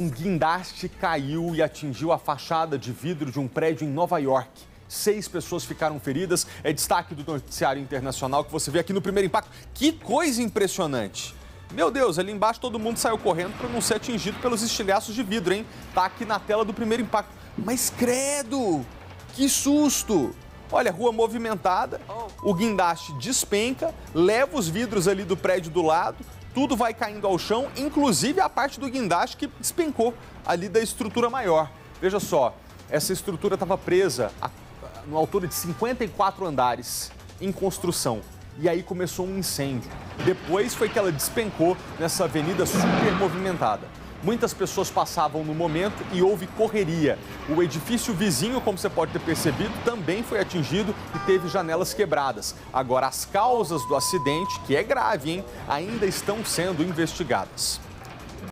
Um guindaste caiu e atingiu a fachada de vidro de um prédio em Nova York. Seis pessoas ficaram feridas. É destaque do noticiário internacional que você vê aqui no primeiro impacto. Que coisa impressionante! Meu Deus, ali embaixo todo mundo saiu correndo para não ser atingido pelos estilhaços de vidro, hein? Tá aqui na tela do primeiro impacto. Mas credo! Que susto! Olha, rua movimentada, o guindaste despenca, leva os vidros ali do prédio do lado, tudo vai caindo ao chão, inclusive a parte do guindaste que despencou ali da estrutura maior. Veja só, essa estrutura estava presa a, no altura de 54 andares em construção. E aí começou um incêndio. Depois foi que ela despencou nessa avenida super movimentada. Muitas pessoas passavam no momento e houve correria. O edifício vizinho, como você pode ter percebido, também foi atingido e teve janelas quebradas. Agora, as causas do acidente, que é grave, hein, ainda estão sendo investigadas.